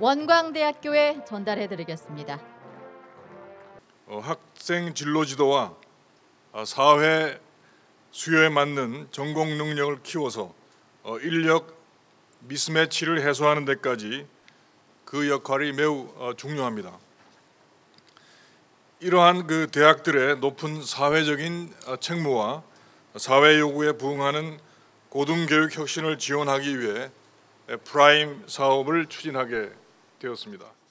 원광대학교에 전달해 드리겠습니다. 어, 학생 진로 지도와 아, 사회 수요에 맞는 전공 능력을 키워서 어, 인력 미스매치를 해소하는 데까지 그 역할이 매우 어, 중요합니다. 이러한 그 대학들의 높은 사회적인 어, 책무와 사회 요구에 부응하는 고등교육 혁신을 지원하기 위해 프라임 사업을 추진하게 되었습니다.